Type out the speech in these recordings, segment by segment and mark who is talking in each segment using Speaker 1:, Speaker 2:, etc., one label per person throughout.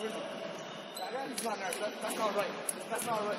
Speaker 1: That is not right. That's not right.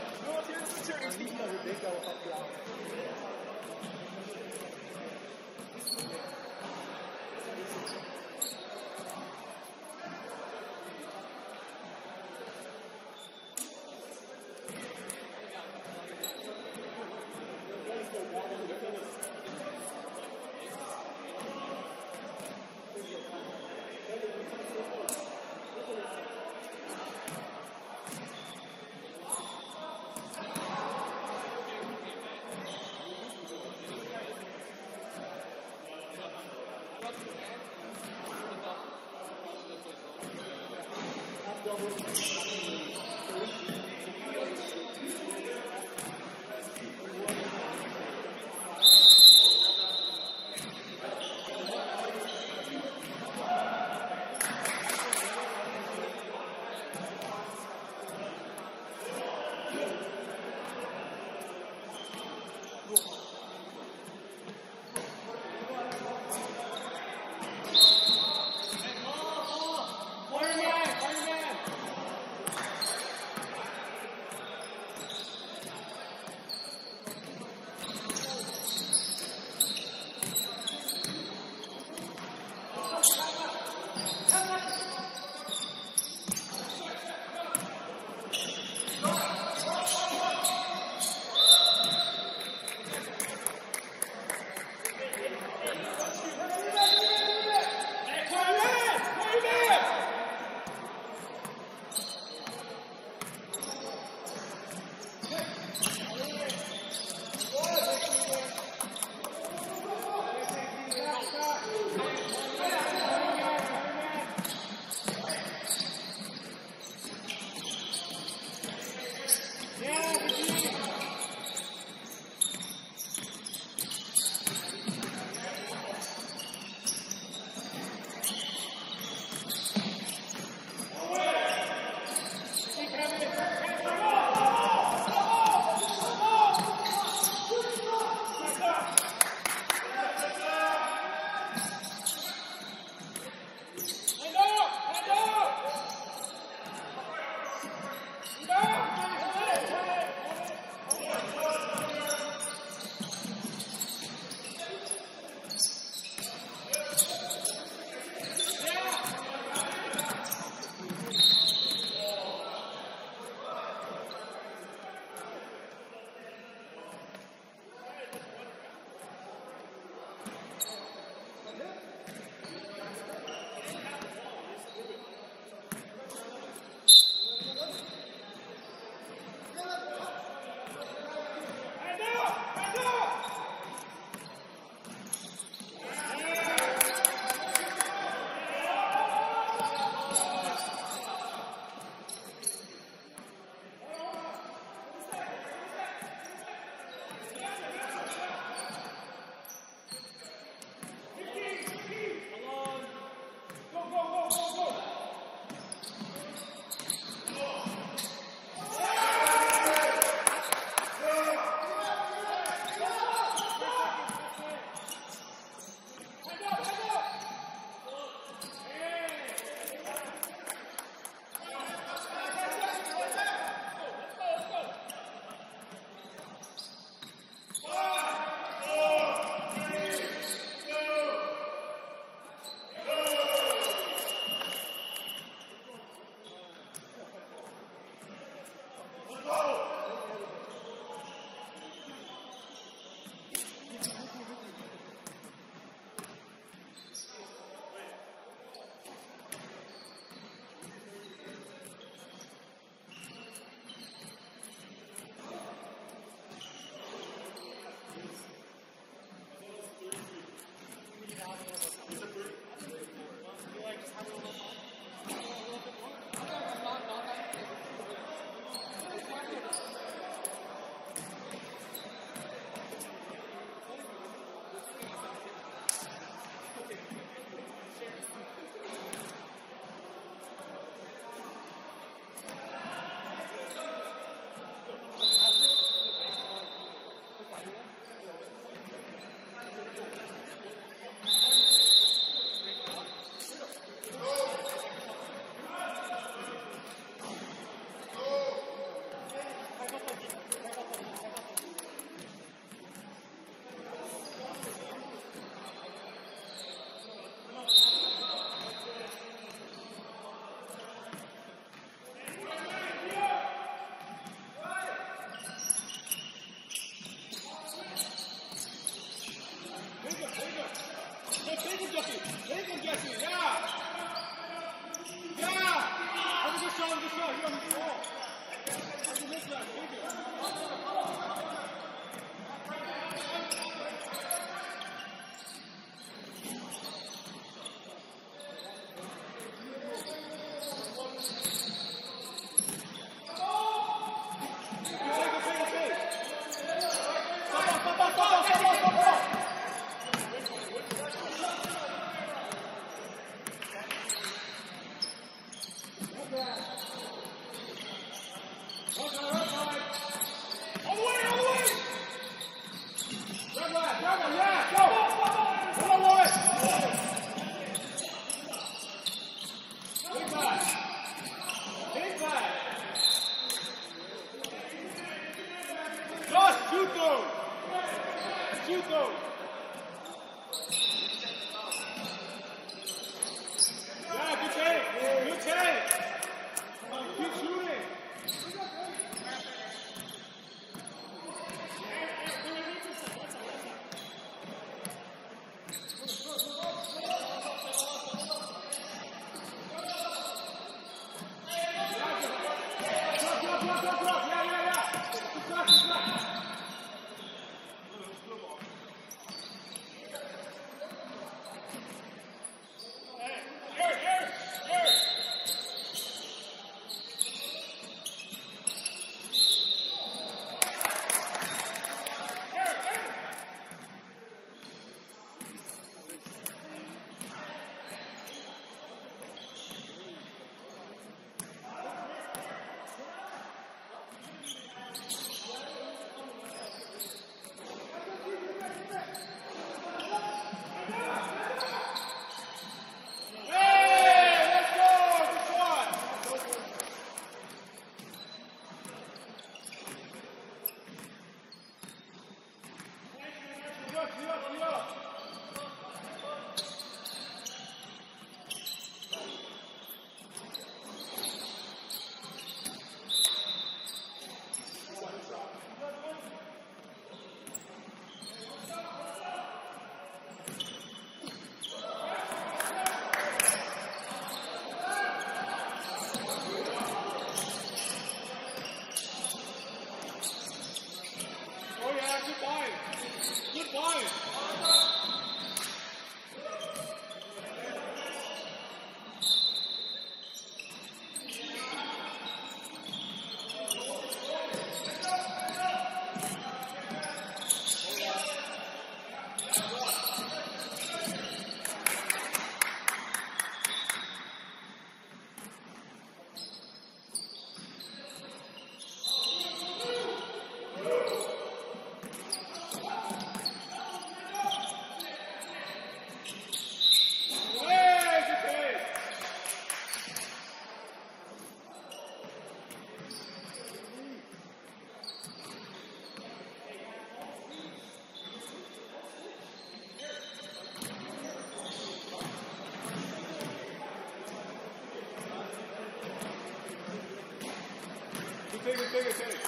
Speaker 2: Take it, take it.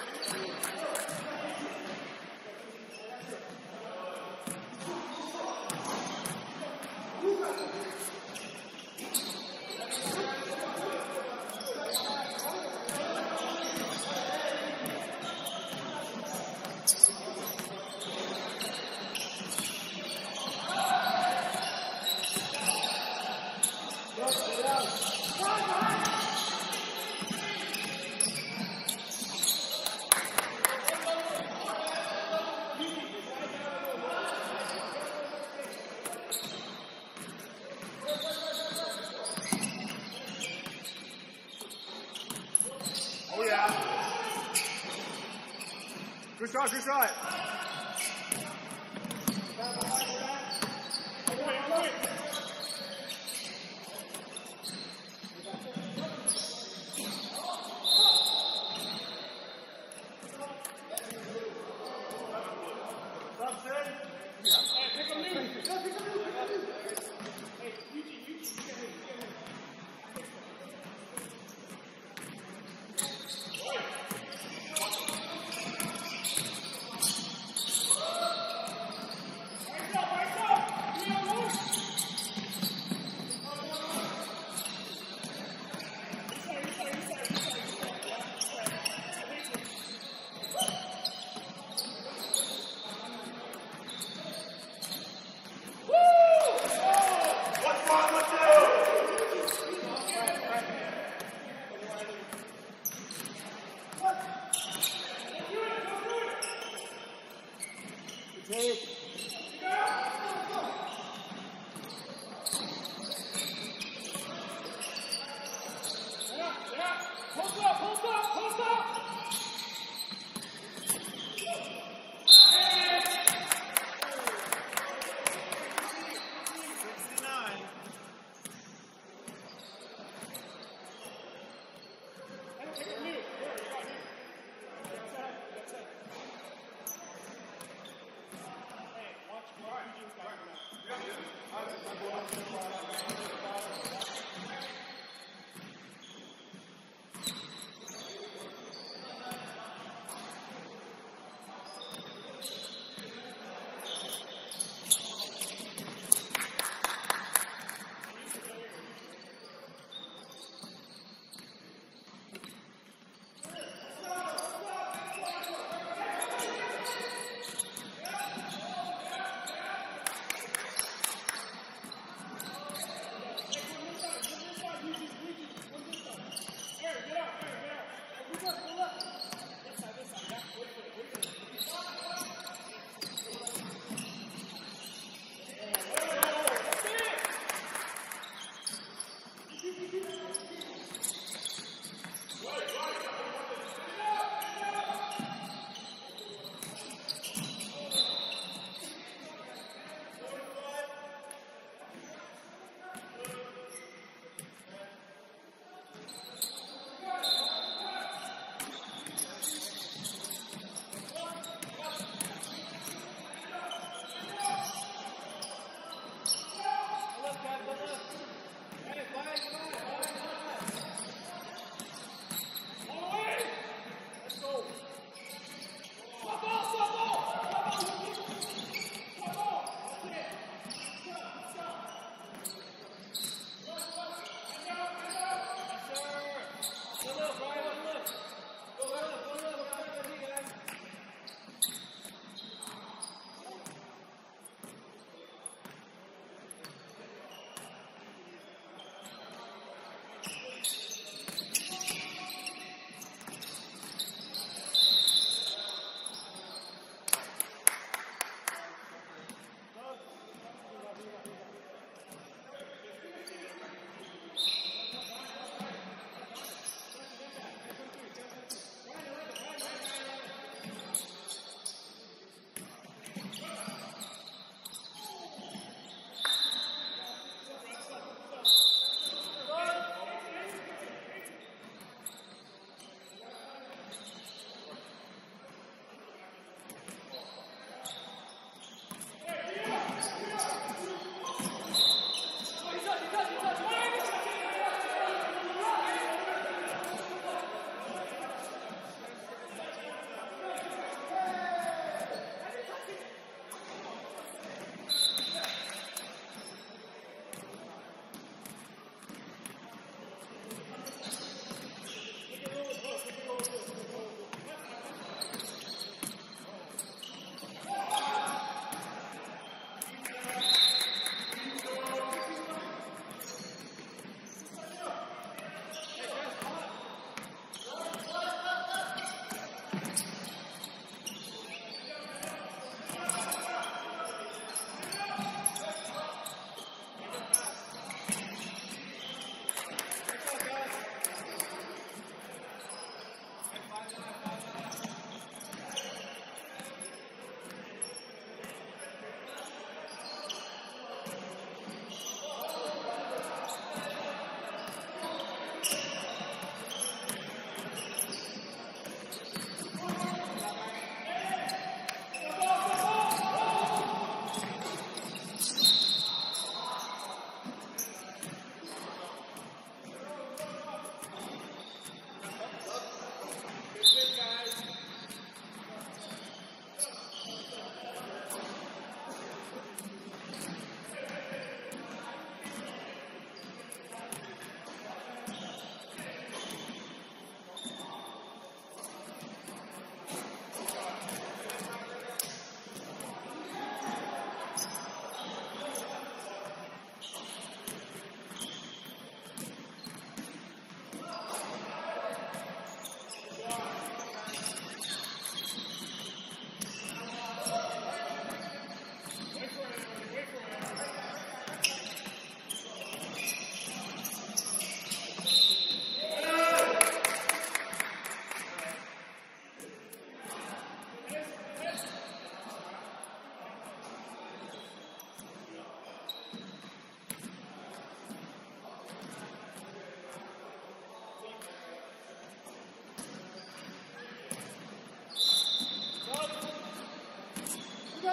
Speaker 2: Jorge Joia.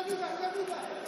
Speaker 2: vida, la vida.